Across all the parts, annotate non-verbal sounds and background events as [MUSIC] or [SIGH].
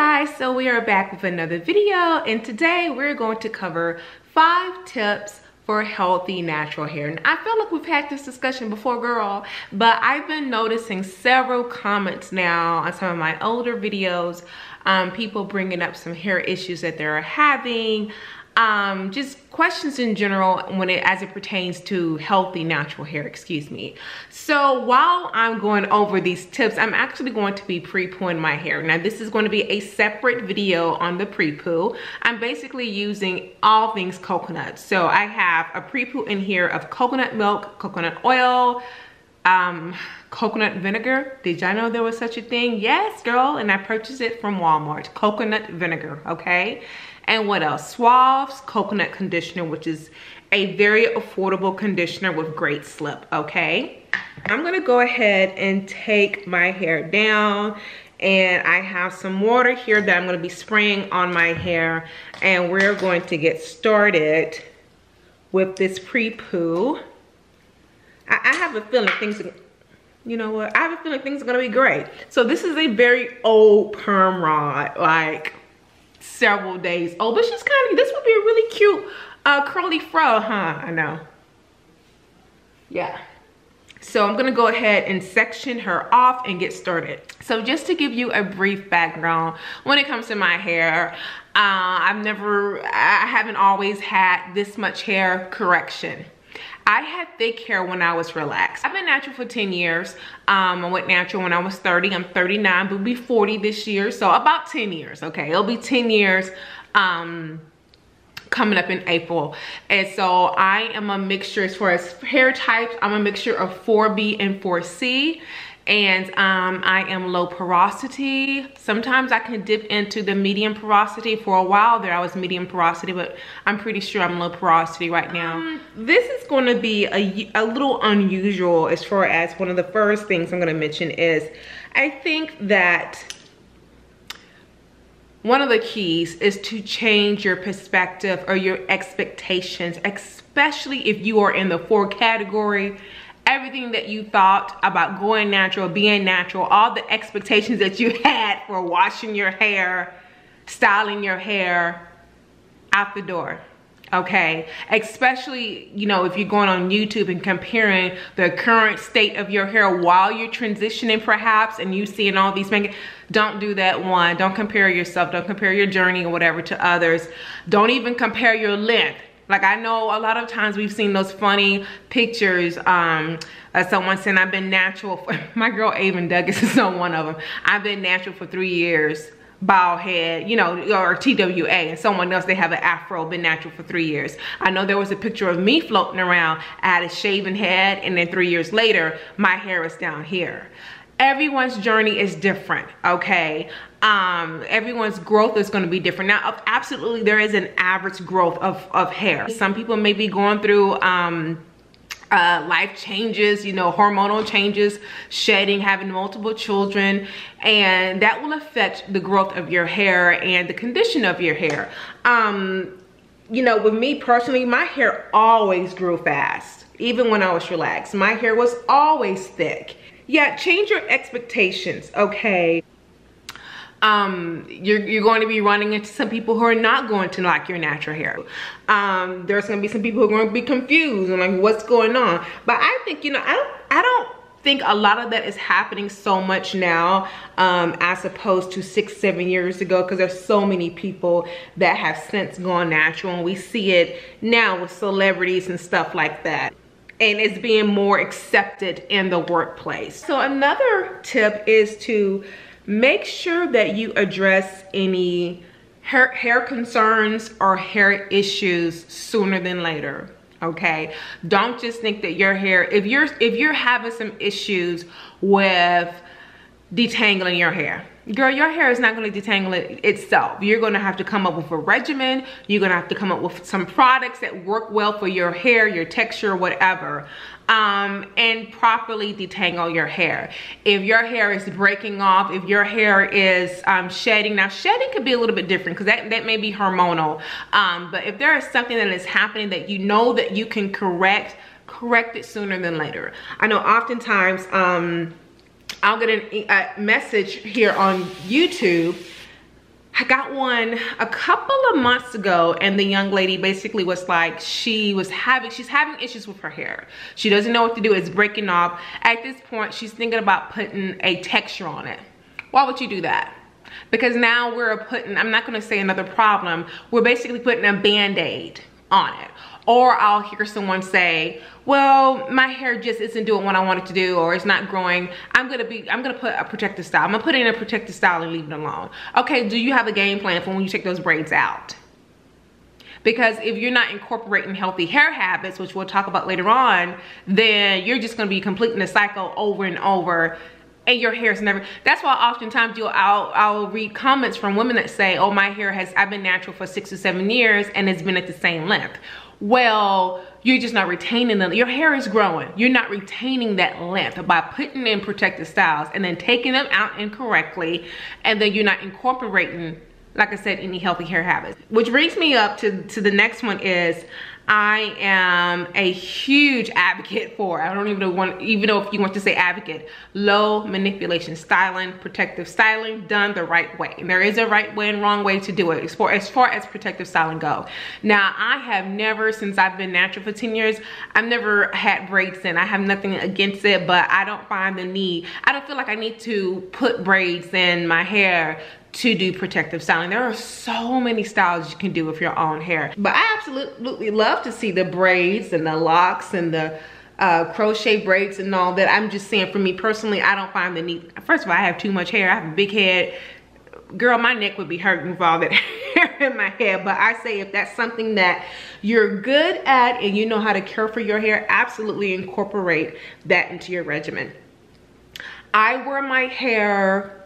guys, so we are back with another video and today we're going to cover five tips for healthy natural hair. And I feel like we've had this discussion before, girl, but I've been noticing several comments now on some of my older videos, um, people bringing up some hair issues that they're having, um, just questions in general when it as it pertains to healthy natural hair, excuse me. So while I'm going over these tips, I'm actually going to be pre-pooing my hair. Now this is going to be a separate video on the pre-poo. I'm basically using all things coconut. So I have a pre-poo in here of coconut milk, coconut oil, um, coconut vinegar. Did y'all know there was such a thing? Yes, girl, and I purchased it from Walmart. Coconut vinegar, okay? And what else? Suave's coconut conditioner, which is a very affordable conditioner with great slip, okay? I'm gonna go ahead and take my hair down and I have some water here that I'm gonna be spraying on my hair and we're going to get started with this pre-poo. I, I, have a feeling things, you know what? I have a feeling things are gonna be great. So this is a very old perm rod, like several days old. But she's kind of, this would be a really cute uh, curly fro, huh? I know. Yeah. So I'm gonna go ahead and section her off and get started. So just to give you a brief background, when it comes to my hair, uh, I've never, I haven't always had this much hair correction. I had thick hair when I was relaxed. I've been natural for 10 years. Um, I went natural when I was 30. I'm 39, but be 40 this year. So about 10 years, okay? It'll be 10 years um, coming up in April. And so I am a mixture as far as hair types. I'm a mixture of 4B and 4C and um, I am low porosity. Sometimes I can dip into the medium porosity. For a while there, I was medium porosity, but I'm pretty sure I'm low porosity right now. Um, this is going to be a, a little unusual as far as one of the first things I'm going to mention is I think that one of the keys is to change your perspective or your expectations, especially if you are in the four category everything that you thought about going natural, being natural, all the expectations that you had for washing your hair, styling your hair out the door okay? Especially you know if you're going on youtube and comparing the current state of your hair while you're transitioning perhaps and you seeing all these things don't do that one. Don't compare yourself. Don't compare your journey or whatever to others. Don't even compare your length like I know a lot of times we've seen those funny pictures. Um, someone saying I've been natural. For, [LAUGHS] my girl Avon Douglas is on one of them. I've been natural for three years bald head, you know, or TWA, and someone else, they have an afro, been natural for three years. I know there was a picture of me floating around. I had a shaven head, and then three years later, my hair is down here everyone's journey is different okay um everyone's growth is going to be different now absolutely there is an average growth of of hair some people may be going through um uh, life changes, you know, hormonal changes, shedding, having multiple children, and that will affect the growth of your hair and the condition of your hair. Um, you know, with me personally, my hair always grew fast, even when I was relaxed. My hair was always thick yeah, change your expectations, okay? um you're you're going to be running into some people who are not going to like your natural hair. Um there's going to be some people who are going to be confused and like what's going on? But i think you know i don't i don't think a lot of that is happening so much now um, as opposed to six, seven years ago because there's so many people that have since gone natural and we see it now with celebrities and stuff like that and it's being more accepted in the workplace. So another tip is to make sure that you address any hair, hair concerns or hair issues sooner than later okay don't just think that your hair if you're if you're having some issues with detangling your hair girl your hair is not going to detangle it itself. You're going to have to come up with a regimen. You're going to have to come up with some products that work well for your hair your texture whatever um, and properly detangle your hair. If your hair is breaking off if your hair is um, shedding now shedding could be a little bit different because that, that may be hormonal um, but if there is something that is happening that you know that you can correct correct it sooner than later. I know oftentimes um I'll get a message here on YouTube I got one a couple of months ago and the young lady basically was like she was having she's having issues with her hair. She doesn't know what to do. It's breaking off. At this point, she's thinking about putting a texture on it. Why would you do that? Because now we're putting, I'm not gonna say another problem, we're basically putting a band-aid on it. Or I'll hear someone say, well, my hair just isn't doing what I want it to do or it's not growing. I'm gonna be, I'm gonna put a protective style. I'm gonna put in a protective style and leave it alone. Okay, do you have a game plan for when you take those braids out? Because if you're not incorporating healthy hair habits, which we'll talk about later on, then you're just gonna be completing the cycle over and over and your hair is never that's why oftentimes you'll I'll, I'll read comments from women that say oh my hair has I've been natural for six or seven years and it's been at the same length well you're just not retaining the your hair is growing. You're not retaining that length by putting in protective styles and then taking them out incorrectly and then you're not incorporating like I said, any healthy hair habits. Which brings me up to, to the next one is I am a huge advocate for, I don't even want, even know if you want to say advocate, low manipulation styling, protective styling done the right way. And there is a right way and wrong way to do it as far, as far as protective styling go. Now, I have never, since I've been natural for 10 years, I've never had braids in. I have nothing against it, but I don't find the need, I don't feel like I need to put braids in my hair to do protective styling. There are so many styles you can do with your own hair. But I absolutely love to see the braids and the locks and the uh, crochet braids and all that. I'm just saying for me personally, I don't find the need. First of all, I have too much hair. I have a big head. Girl, my neck would be hurting with all that [LAUGHS] hair in my head. But I say if that's something that you're good at and you know how to care for your hair, absolutely incorporate that into your regimen. I wear my hair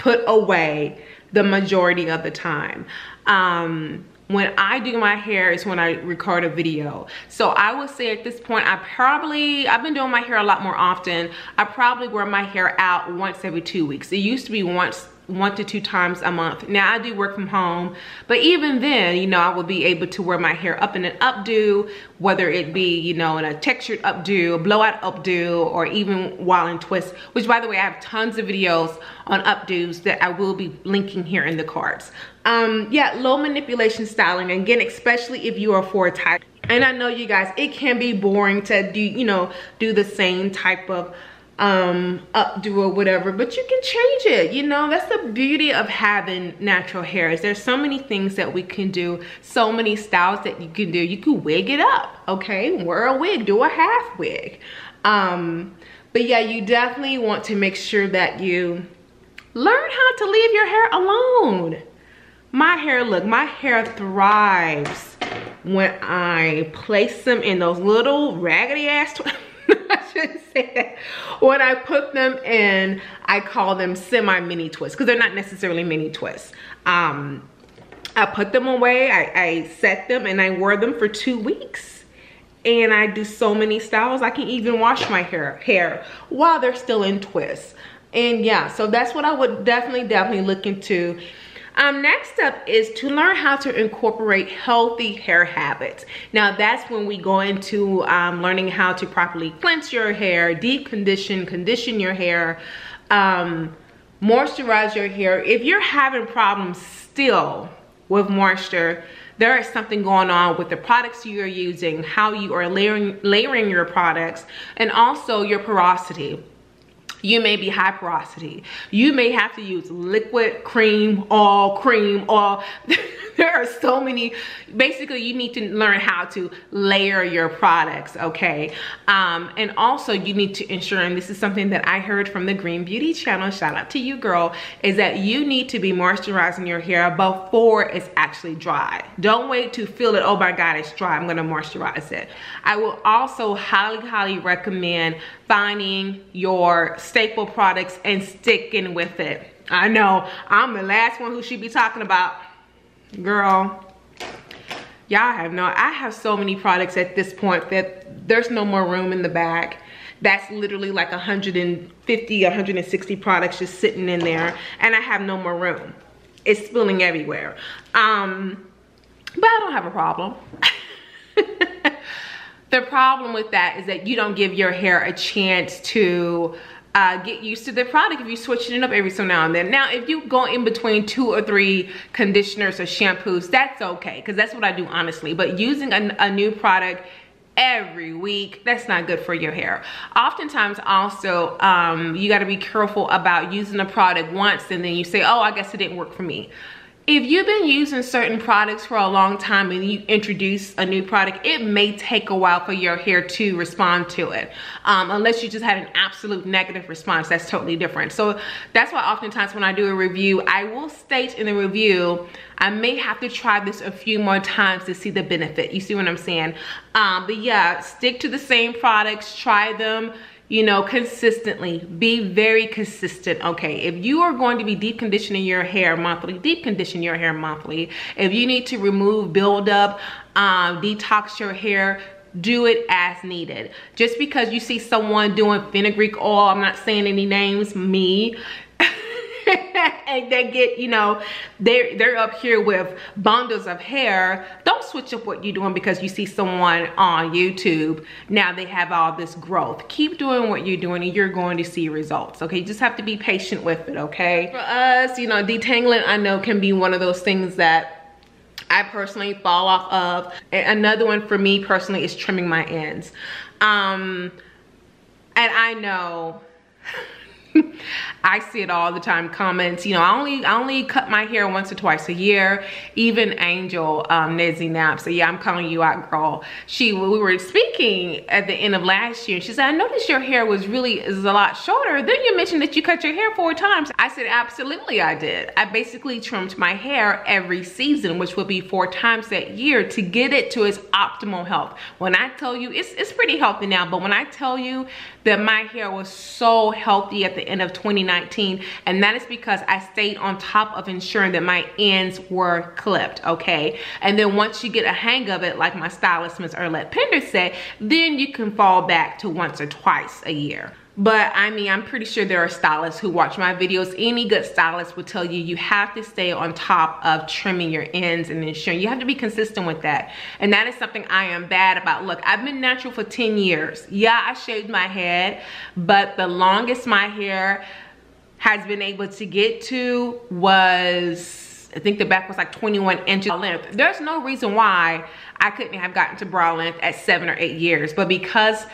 put away the majority of the time. Um, when I do my hair is when I record a video. So I would say at this point, I probably, I've been doing my hair a lot more often. I probably wear my hair out once every two weeks. It used to be once one to two times a month. Now I do work from home, but even then, you know, I will be able to wear my hair up in an updo, whether it be, you know, in a textured updo, a blowout updo, or even while in twist, which by the way, I have tons of videos on updos that I will be linking here in the cards. Um, yeah, low manipulation styling, again, especially if you are for a type. And I know you guys, it can be boring to do, you know, do the same type of um, updo or whatever, but you can change it. You know, that's the beauty of having natural hair is there's so many things that we can do, so many styles that you can do. You can wig it up, okay? Wear a wig, do a half wig. Um, but yeah, you definitely want to make sure that you learn how to leave your hair alone. My hair, look, my hair thrives when I place them in those little raggedy ass [LAUGHS] [LAUGHS] I shouldn't say that. When I put them in, I call them semi-mini twists because they're not necessarily mini twists. Um, I put them away, I, I set them and I wore them for two weeks. And I do so many styles. I can even wash my hair, hair while they're still in twists. And yeah, so that's what I would definitely, definitely look into um, next up is to learn how to incorporate healthy hair habits. Now that's when we go into um, learning how to properly cleanse your hair, deep condition, condition your hair, um, moisturize your hair. If you're having problems still with moisture, there is something going on with the products you're using, how you are layering, layering your products, and also your porosity you may be high porosity. You may have to use liquid, cream, oil, cream, oil. [LAUGHS] there are so many, basically you need to learn how to layer your products, okay? Um, and also you need to ensure, and this is something that I heard from the Green Beauty channel, shout out to you girl, is that you need to be moisturizing your hair before it's actually dry. Don't wait to feel it, oh my God, it's dry, I'm gonna moisturize it. I will also highly, highly recommend finding your staple products and sticking with it. I know I'm the last one who should be talking about, girl, y'all have no, I have so many products at this point that there's no more room in the bag. That's literally like 150, 160 products just sitting in there and I have no more room. It's spilling everywhere. Um, but I don't have a problem. [LAUGHS] The problem with that is that you don't give your hair a chance to uh, get used to the product if you're switching it up every so now and then. Now, if you go in between two or three conditioners or shampoos, that's okay, because that's what I do honestly. But using a, a new product every week that's not good for your hair oftentimes also um, you got to be careful about using a product once and then you say oh i guess it didn't work for me if you've been using certain products for a long time and you introduce a new product, it may take a while for your hair to respond to it. Um, unless you just had an absolute negative response, that's totally different. So that's why oftentimes when I do a review, I will state in the review, I may have to try this a few more times to see the benefit. You see what I'm saying? Um, but yeah, stick to the same products, try them, you know, consistently. Be very consistent, okay? If you are going to be deep conditioning your hair monthly, deep condition your hair monthly. If you need to remove buildup, um, detox your hair, do it as needed. Just because you see someone doing fenugreek oil, I'm not saying any names, me, and they get, you know, they're, they're up here with bundles of hair, don't switch up what you're doing because you see someone on YouTube, now they have all this growth. Keep doing what you're doing and you're going to see results, okay? You just have to be patient with it, okay? For us, you know, detangling I know can be one of those things that I personally fall off of. Another one for me personally is trimming my ends. Um, and I know I see it all the time, comments, you know, I only I only cut my hair once or twice a year. Even Angel um, Nezzy Nap, so yeah, I'm calling you out, girl. She, we were speaking at the end of last year, she said, I noticed your hair was really, is a lot shorter. Then you mentioned that you cut your hair four times. I said, absolutely I did. I basically trimmed my hair every season, which would be four times that year to get it to its optimal health. When I tell you, it's, it's pretty healthy now, but when I tell you that my hair was so healthy at the end of 2019 and that is because I stayed on top of ensuring that my ends were clipped okay and then once you get a hang of it like my stylist Ms. Erlette Pender said then you can fall back to once or twice a year but I mean, I'm pretty sure there are stylists who watch my videos. Any good stylist will tell you, you have to stay on top of trimming your ends and ensuring you have to be consistent with that. And that is something I am bad about. Look, I've been natural for 10 years. Yeah, I shaved my head, but the longest my hair has been able to get to was, I think the back was like 21 inches length. There's no reason why I couldn't have gotten to bra length at seven or eight years, but because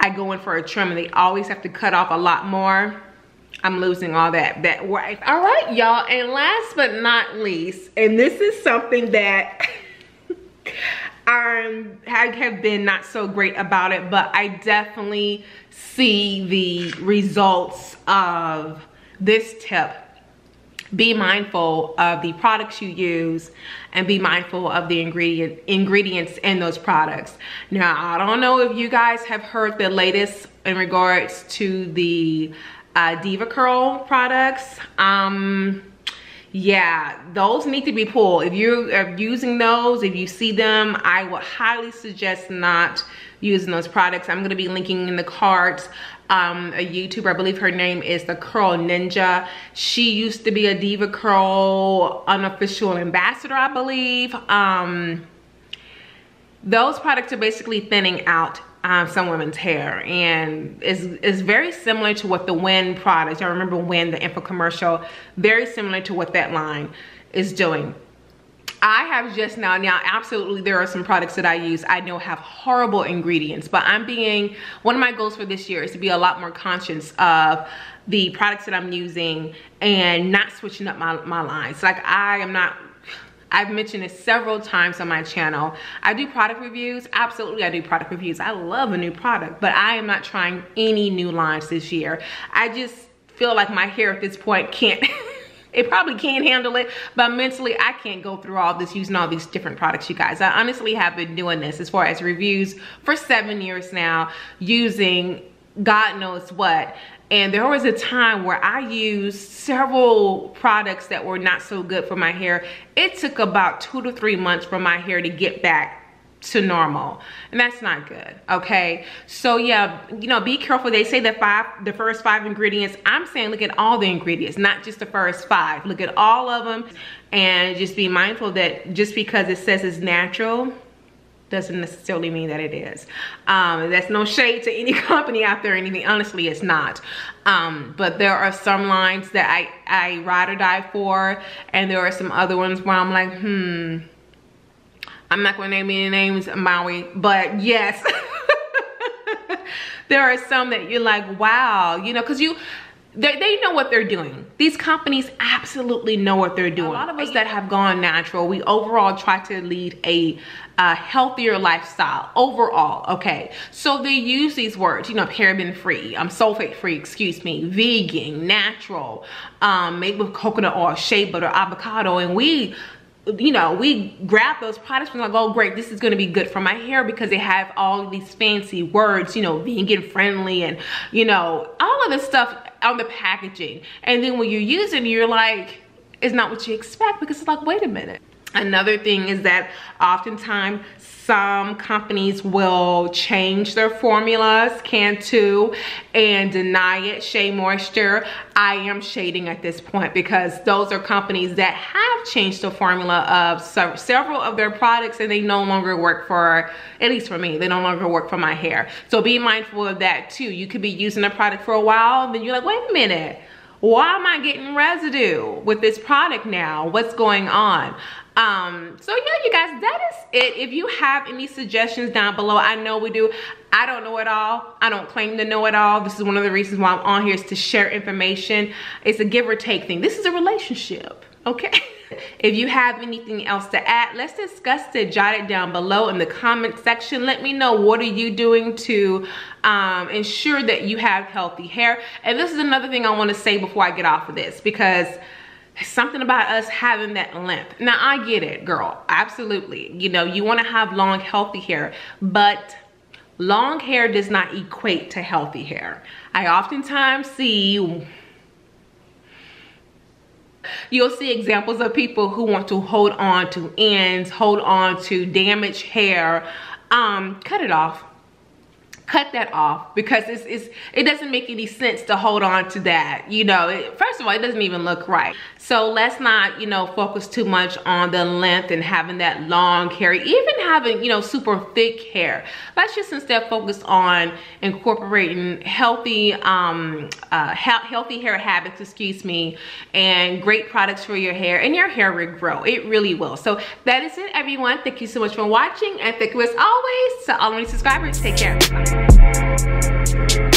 I go in for a trim and they always have to cut off a lot more. I'm losing all that that wife. All right, y'all. And last but not least, and this is something that [LAUGHS] I have been not so great about it, but I definitely see the results of this tip be mindful of the products you use and be mindful of the ingredient ingredients in those products. Now i don't know if you guys have heard the latest in regards to the uh, DevaCurl products. Um yeah those need to be pulled. If you're using those if you see them i would highly suggest not using those products. I'm going to be linking in the cards um, a YouTuber. I believe her name is the Curl Ninja. She used to be a DevaCurl unofficial ambassador, I believe. Um, those products are basically thinning out um, some women's hair and is is very similar to what the WEN product, I remember WEN, the infomercial, very similar to what that line is doing. I have just now, now absolutely there are some products that I use I know have horrible ingredients, but I'm being, one of my goals for this year is to be a lot more conscious of the products that I'm using and not switching up my, my lines. Like I am not I've mentioned it several times on my channel. I do product reviews. Absolutely, I do product reviews. I love a new product, but I am not trying any new lines this year. I just feel like my hair at this point can't [LAUGHS] it probably can handle it but mentally i can't go through all this using all these different products you guys i honestly have been doing this as far as reviews for seven years now using god knows what and there was a time where I used several products that were not so good for my hair. It took about two to three months for my hair to get back to normal and that's not good okay so yeah you know be careful they say the five the first five ingredients i'm saying look at all the ingredients not just the first five look at all of them and just be mindful that just because it says it's natural doesn't necessarily mean that it is. Um, that's no shade to any [LAUGHS] company out there or anything. Honestly, it's not. Um, but there are some lines that I, I ride or die for. And there are some other ones where I'm like, hmm. I'm not going to name any names, Maui. But yes. [LAUGHS] there are some that you're like, wow. You know, because you they, they know what they're doing. These companies absolutely know what they're doing. A lot of us that have gone natural, we overall try to lead a, a healthier lifestyle overall, okay? So they use these words, you know, paraben free, um, sulfate free, excuse me, vegan, natural, um, made with coconut oil, shea butter, avocado, and we you know, we grab those products and like, oh great, this is gonna be good for my hair because they have all these fancy words, you know, vegan friendly and, you know, all of this stuff on the packaging. And then when you use it, you're like, it's not what you expect because it's like, wait a minute. Another thing is that oftentimes some companies will change their formulas, Cantu, and deny it, Shea Moisture. I am shading at this point because those are companies that have changed the formula of several of their products and they no longer work for, at least for me, they no longer work for my hair. So be mindful of that too. You could be using a product for a while, then you're like, wait a minute, why am I getting residue with this product now? What's going on? Um, so yeah, you guys, that is it. If you have any suggestions down below, I know we do. I don't know it all. I don't claim to know it all. This is one of the reasons why I'm on here is to share information. It's a give or take thing. This is a relationship, okay? [LAUGHS] if you have anything else to add, let's discuss it. Jot it down below in the comment section. Let me know what are you doing to um, ensure that you have healthy hair. And this is another thing I want to say before I get off of this because something about us having that length. Now I get it, girl, absolutely. You know, you wanna have long, healthy hair, but long hair does not equate to healthy hair. I oftentimes see You'll see examples of people who want to hold on to ends, hold on to damaged hair. Um, cut it off cut that off because it's, it's it doesn't make any sense to hold on to that you know. It, first of all it doesn't even look right. So let's not you know focus too much on the length and having that long hair even having you know super thick hair. Let's just instead focus on incorporating healthy um uh healthy hair habits excuse me and great products for your hair and your hair will grow. It really will. So that is it everyone. Thank you so much for watching and thank you as always to all my subscribers. Take care Thank you.